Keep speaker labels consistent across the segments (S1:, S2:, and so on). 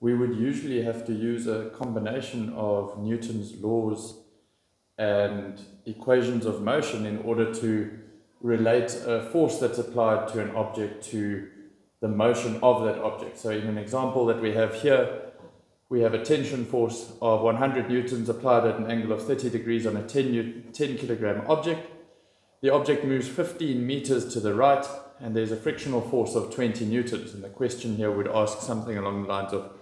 S1: we would usually have to use a combination of Newton's laws and equations of motion in order to relate a force that's applied to an object to the motion of that object. So in an example that we have here, we have a tension force of 100 newtons applied at an angle of 30 degrees on a 10, 10 kilogram object. The object moves 15 meters to the right and there's a frictional force of 20 newtons. And the question here would ask something along the lines of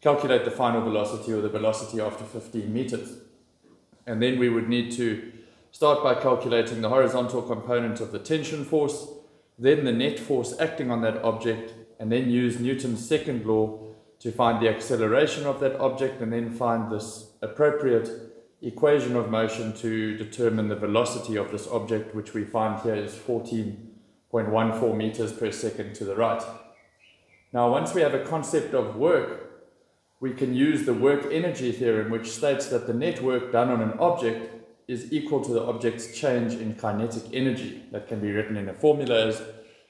S1: calculate the final velocity or the velocity after 15 meters. And then we would need to start by calculating the horizontal component of the tension force, then the net force acting on that object, and then use Newton's second law to find the acceleration of that object and then find this appropriate equation of motion to determine the velocity of this object, which we find here is 14.14 meters per second to the right. Now, once we have a concept of work, we can use the work energy theorem, which states that the net work done on an object is equal to the object's change in kinetic energy. That can be written in a formula as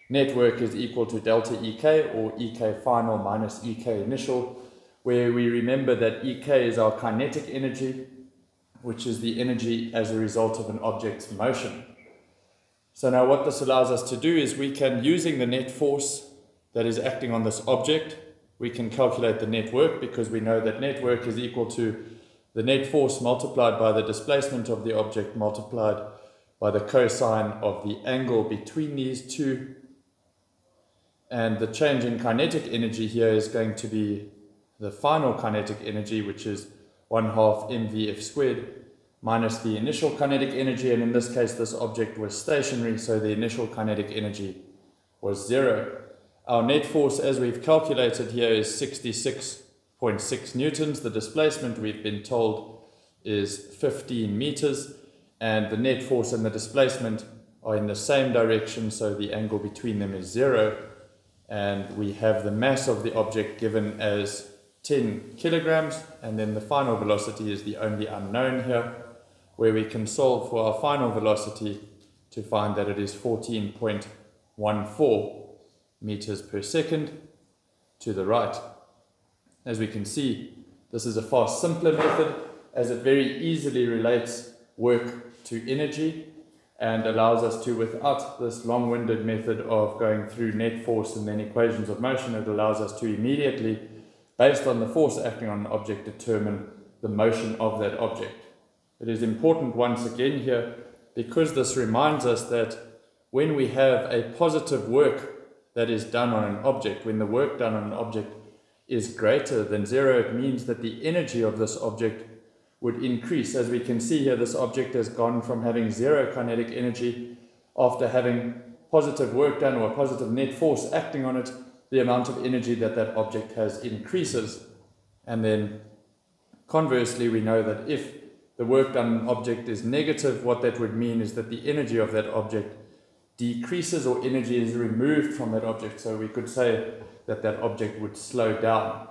S1: net work is equal to delta Ek or Ek final minus Ek initial, where we remember that Ek is our kinetic energy, which is the energy as a result of an object's motion. So now what this allows us to do is we can, using the net force that is acting on this object, we can calculate the net work because we know that net work is equal to the net force multiplied by the displacement of the object multiplied by the cosine of the angle between these two. And the change in kinetic energy here is going to be the final kinetic energy, which is 1 half mvf squared, minus the initial kinetic energy. And in this case, this object was stationary, so the initial kinetic energy was zero. Our net force, as we've calculated here, is 66.6 newtons. The displacement, we've been told, is 15 meters. And the net force and the displacement are in the same direction, so the angle between them is zero. And we have the mass of the object given as 10 kilograms, and then the final velocity is the only unknown here, where we can solve for our final velocity to find that it is 14.14 meters per second to the right. As we can see, this is a far simpler method as it very easily relates work to energy and allows us to, without this long-winded method of going through net force and then equations of motion, it allows us to immediately, based on the force acting on an object, determine the motion of that object. It is important once again here because this reminds us that when we have a positive work that is done on an object, when the work done on an object is greater than zero, it means that the energy of this object would increase. As we can see here, this object has gone from having zero kinetic energy after having positive work done or a positive net force acting on it, the amount of energy that that object has increases. And then conversely, we know that if the work done on an object is negative, what that would mean is that the energy of that object decreases or energy is removed from that object. So we could say that that object would slow down.